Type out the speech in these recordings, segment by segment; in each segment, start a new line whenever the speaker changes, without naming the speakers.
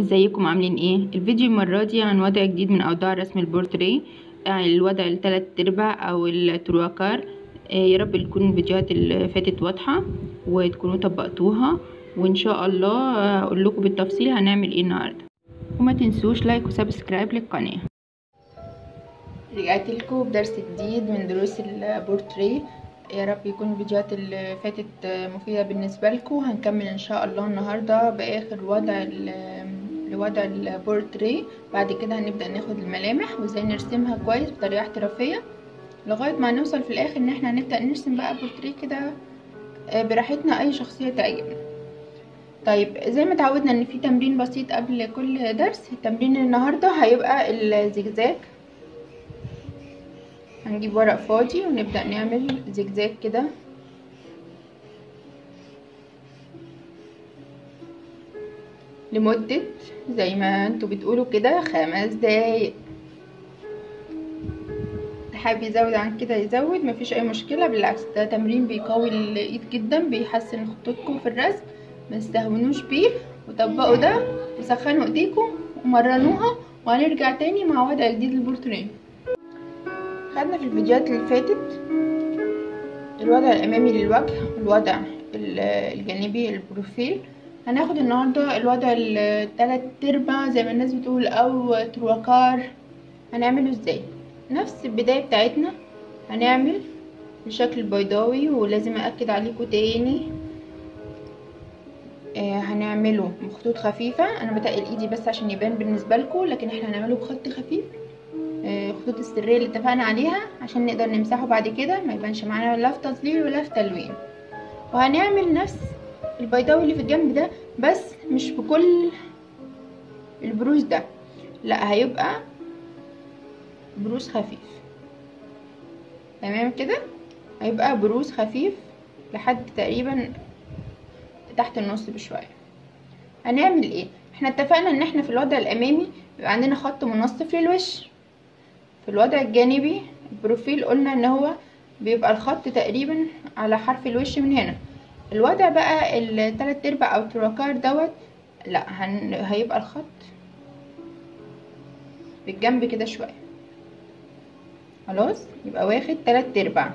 إزيكم؟ عاملين إيه؟ الفيديو المرة دي عن وضع جديد من أوضاع رسم البورتريه آه، الوضع التلات أرباع أو ال trois quarts. آه، يا رب تكون الفيديوهات اللي فاتت واضحة وتكونوا طبقتوها وإن شاء الله أقول لكم بالتفصيل هنعمل إيه النهاردة. وما تنسوش like و subscribe للقناة. رجعت لكم بدرس جديد من دروس البورتريه يا رب يكون الفيديوهات اللي فاتت مفيدة بالنسبة لكم. هنكمل إن شاء الله النهاردة بآخر وضع لوضع البورتريه بعد كده هنبدأ ناخد الملامح وإزاي نرسمها كويس بطريقة احترافية لغاية ما نوصل في الآخر إن إحنا هنبدأ نرسم بقى بورتريه كده براحتنا أي شخصية تعجبنا طيب زي ما اتعودنا إن في تمرين بسيط قبل كل درس التمرين النهاردة هيبقى الزجزاج. هنجيب ورق فاضي ونبدأ نعمل زجزاج كده. لمدة زي ما أنتوا بتقولوا كده خمس دقايق. حابب يزود عن كده يزود مفيش أي مشكلة بالعكس ده تمرين بيقوي الإيد جدا بيحسن خطوطكم في الرسم ما تستهونوش بيه. وطبقوا ده وسخنوا إيديكم ومرنوها وهنرجع تاني مع وضع جديد للبورتريه خدنا في الفيديوهات اللي فاتت الوضع الأمامي للوجه والوضع الجانبي البروفيل. هناخد النهارده الوضع التلات ارباع زي ما الناس بتقول أو تروكار. هنعمله إزاي؟ نفس البداية بتاعتنا هنعمل الشكل البيضاوي ولازم أكد عليكم تاني. آه هنعمله بخطوط خفيفة. أنا بتقل إيدي بس عشان يبان بالنسبة لكم لكن إحنا هنعمله بخط خفيف. الخطوط السرية اللي اتفقنا عليها عشان نقدر نمسحه بعد كده ما يبانش معانا لا في تظليل ولا في تلوين. وهنعمل نفس البيضاوي اللي في الجنب ده بس مش بكل البروز ده. لا هيبقى بروز خفيف. تمام كده؟ هيبقى بروز خفيف لحد تقريبا تحت النص بشوية. هنعمل إيه؟ إحنا اتفقنا إن إحنا في الوضع الأمامي بيبقى عندنا خط منصف للوش. في الوضع الجانبي ال profile قلنا إن هو بيبقى الخط تقريبا على حرف الوش من هنا. الوضع بقى التلات أرباع أو trois quarts دوت لا هن... هيبقى الخط بالجنب كده شوية. خلاص؟ يبقى واخد تلات أرباع.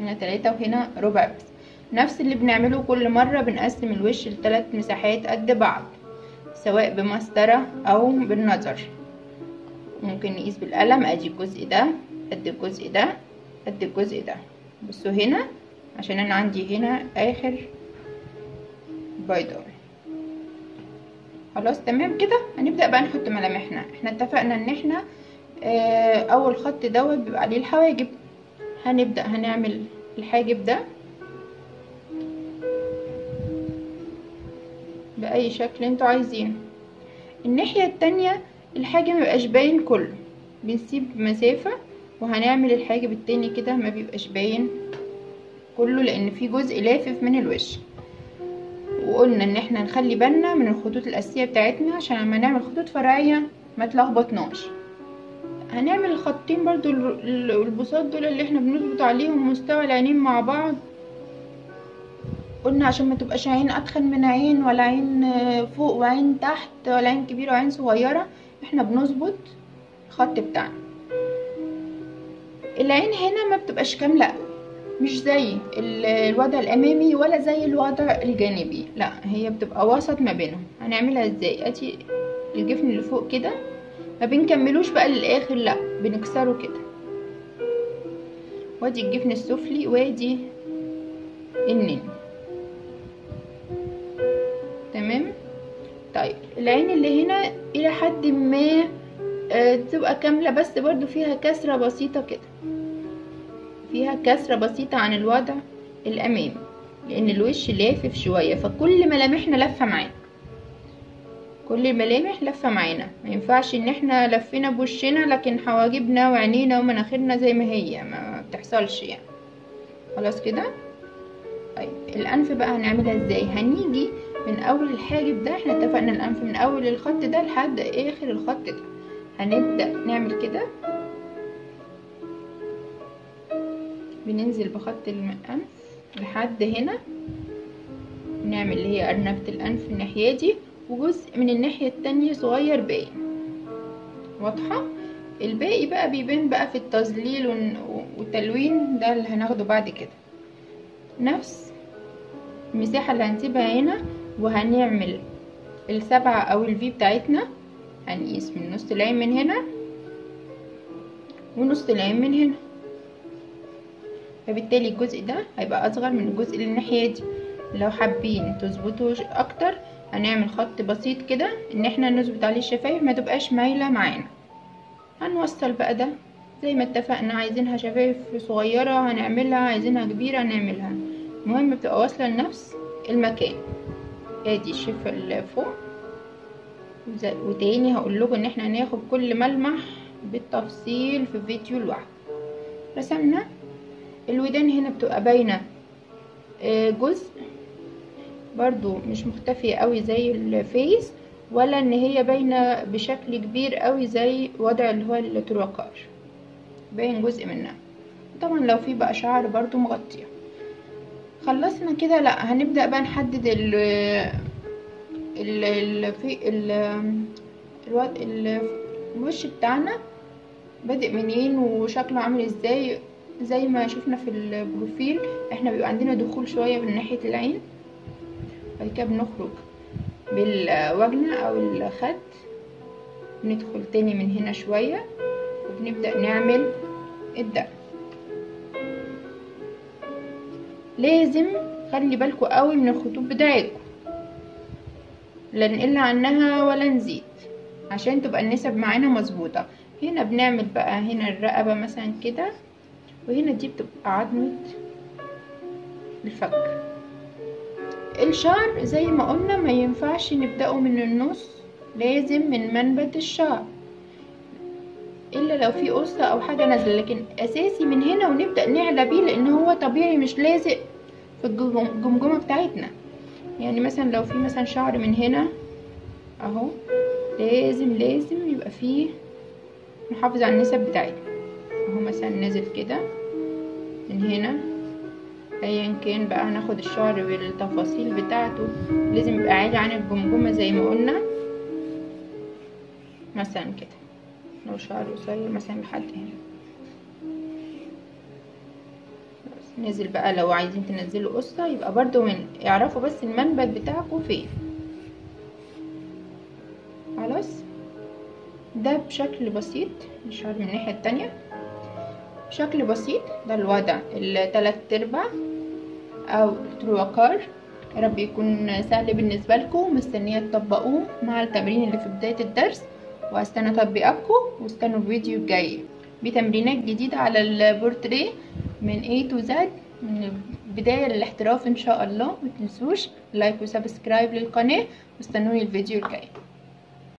هنا تلاتة وهنا ربع بس. نفس اللي بنعمله كل مرة بنقسم الوش لتلات مساحات قد بعض سواء بمسطرة أو بالنظر. ممكن نقيس بالقلم. أدي الجزء ده قد الجزء ده قد الجزء ده. بصوا هنا عشان أنا عندي هنا آخر بيضاوي خلاص تمام كده؟ هنبدأ بقى نحط ملامحنا. إحنا اتفقنا إن إحنا آه أول خط دوت بيبقى عليه الحواجب. هنبدأ هنعمل الحاجب ده بأي شكل أنتوا عايزينه. الناحية التانية الحاجب مبيبقاش باين كله. بنسيب مسافة وهنعمل الحاجب التاني كده ما بيبقاش باين كله لأن في جزء لافف من الوش. وقلنا إن إحنا نخلي بالنا من الخطوط الأساسية بتاعتنا عشان لما نعمل خطوط فرعية ما تلخبطناش. هنعمل الخطين برضو البساط دول اللي إحنا بنظبط عليهم مستوى العينين مع بعض. قلنا عشان ما تبقاش عين أتخن من عين ولا عين فوق وعين تحت ولا عين كبيرة وعين صغيرة إحنا بنظبط الخط بتاعنا. العين هنا ما بتبقاش كاملة مش زي الوضع الأمامي ولا زي الوضع الجانبي. لا هي بتبقى وسط ما بينهم. هنعملها إزاي؟ أدي الجفن اللي فوق كده. ما بنكملوش بقى للآخر لا بنكسره كده. وادي الجفن السفلي وادي النين تمام؟ طيب العين اللي هنا إلى حد ما آه تبقى كاملة بس برضو فيها كسرة بسيطة كده. فيها كسرة بسيطة عن الوضع الأمامي لأن الوش لافف شوية فكل ملامحنا لفه معانا. كل الملامح لفه معانا. ما ينفعش إن إحنا لفينا بوشنا لكن حواجبنا وعينينا ومناخيرنا زي ما هي ما بتحصلش يعني. خلاص كده؟ طيب الأنف بقى هنعملها إزاي؟ هنيجي من أول الحاجب ده إحنا اتفقنا الانف من أول الخط ده لحد آخر الخط ده. هنبدأ نعمل كده. بننزل بخط الأنف لحد هنا. نعمل اللي هي أرنبة الأنف الناحية دي وجزء من الناحية التانية صغير باين واضحة؟ الباقي بقى بيبان بقى في التظليل والتلوين ده اللي هناخده بعد كده. نفس المساحة اللي هنسيبها هنا وهنعمل السبعة أو الفي بتاعتنا. هنقيس من نص العين من هنا ونص العين من هنا. فبالتالي الجزء ده هيبقى أصغر من الجزء اللي الناحية دي. لو حابين تظبطوا أكتر هنعمل خط بسيط كده إن إحنا نظبط عليه الشفايف ما تبقاش مايلة معانا. هنوصل بقى ده. زي ما اتفقنا عايزينها شفايف صغيرة هنعملها عايزينها كبيرة هنعملها. المهم بتبقى واصلة لنفس المكان. ادي اللي فوق. وتاني هقول لكم إن إحنا هناخد كل ملمح بالتفصيل في فيديو لوحده. رسمنا. الودان هنا بتبقى باينة جزء برضو مش مختفية قوي زي ال face ولا إن هي باينة بشكل كبير قوي زي وضع اللي هو ال trois quarts باين جزء منها. طبعا لو في بقى شعر برضو مغطية. خلصنا كده لا هنبدأ بقى نحدد ال ال ال في ال ال الوش بتاعنا بادئ منين وشكله عامل إزاي. زي ما شفنا في البروفيل إحنا بيبقى عندنا دخول شوية من ناحية العين بعد كده بنخرج بالوجنة أو الخد ندخل تاني من هنا شوية وبنبدأ نعمل الدقن لازم خلي بالكوا قوي من الخطوط بتاعتكم لا نقل عنها ولا نزيد عشان تبقى النسب معانا مظبوطة. هنا بنعمل بقى هنا الرقبة مثلا كده وهنا دي بتبقى عظمة الفك. الشعر زي ما قلنا ما ينفعش نبدأه من النص لازم من منبت الشعر. إلا لو في قصة أو حاجة نازلة. لكن أساسي من هنا ونبدأ نعلى بيه لأن هو طبيعي مش لازق في الجمجمة بتاعتنا. يعني مثلا لو في مثلا شعر من هنا أهو لازم لازم يبقى فيه نحافظ على النسب بتاعتنا. أهو مثلا نازل كده من هنا. ايا كان بقى هناخد الشعر بالتفاصيل بتاعته. لازم يبقى عالي عن الجمجمة زي ما قلنا. مثلا كده. لو شعر قصير مثلا لحد هنا. نزل بقى لو عايزين تنزلوا قصة يبقى برضو من اعرفوا بس المنبت بتاعكم فين. خلاص؟ ده بشكل بسيط الشعر من الناحية التانية. بشكل بسيط ده الوضع. التلات أرباع أو التروكار يا رب يكون سهل بالنسبة لكم مستنية تطبقوه مع التمرين اللي في بداية الدرس. واستنى تطبيقاتكم واستنوا الفيديو الجاي بتمرينات جديدة على البورتريه من A to Z. من البداية للاحتراف إن شاء الله. متنسوش like و subscribe للقناة واستنوني الفيديو الجاي.